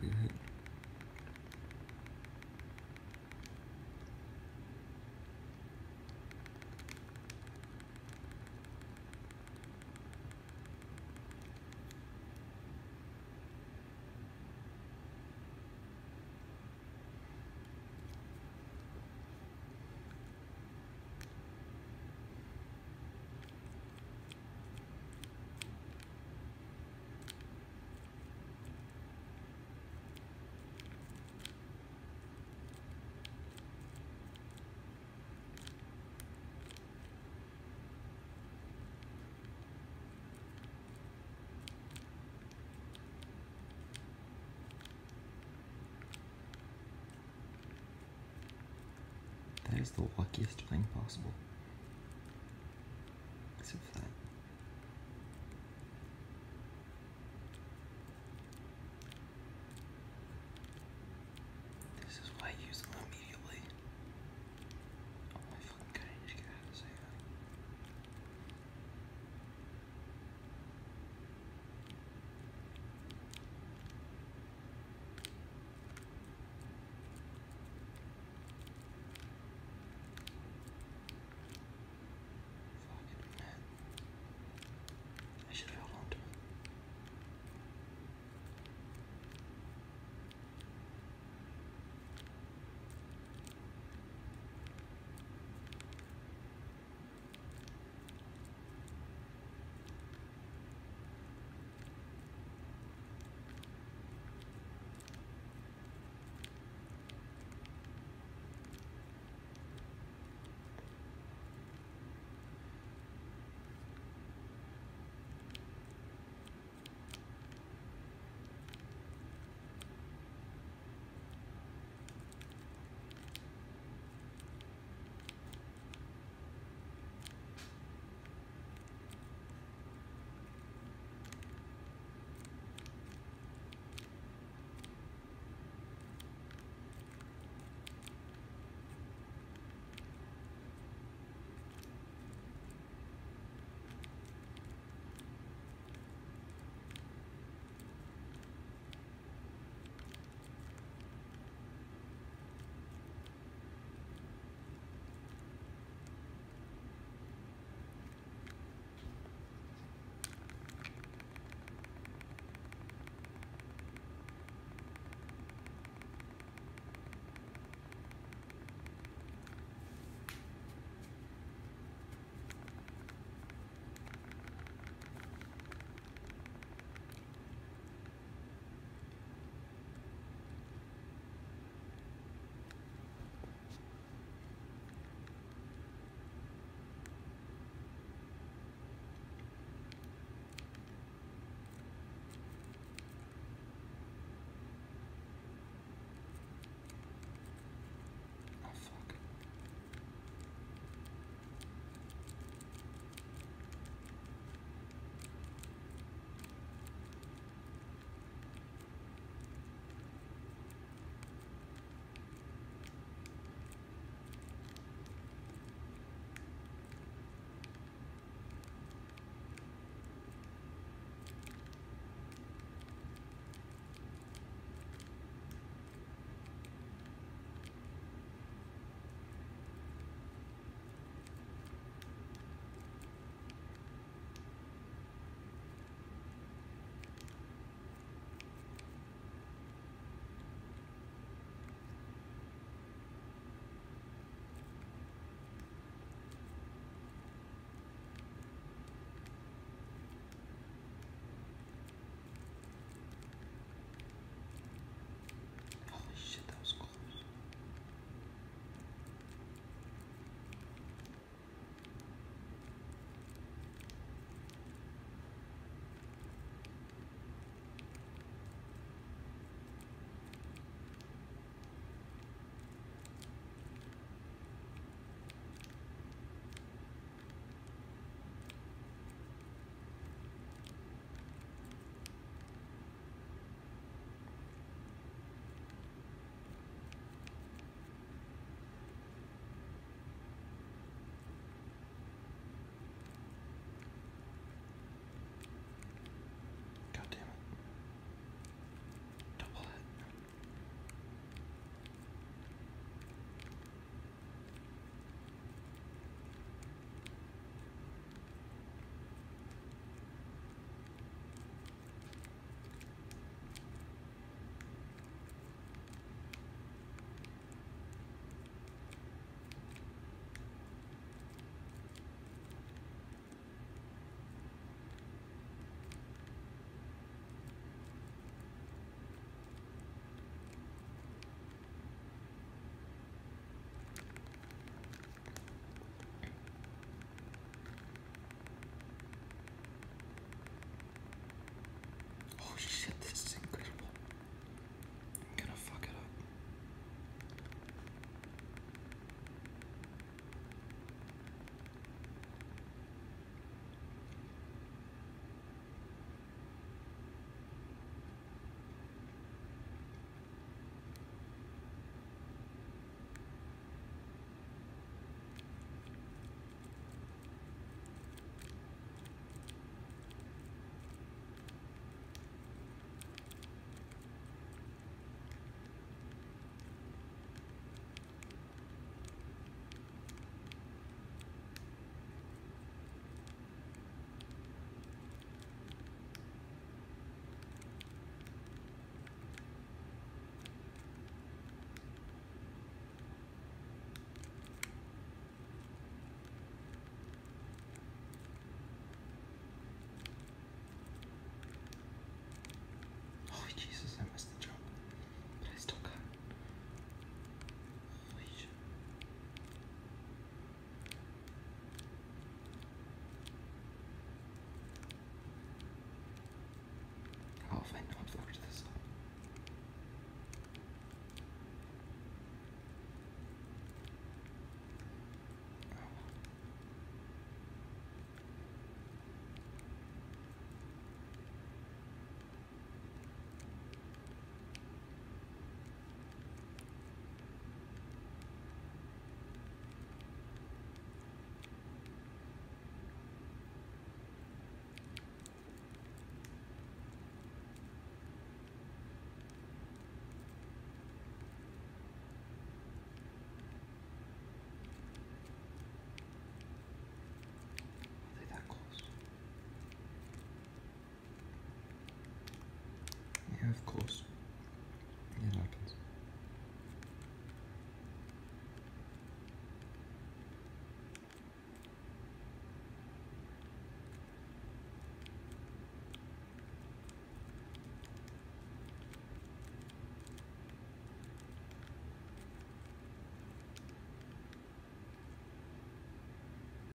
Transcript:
be a is the luckiest thing possible.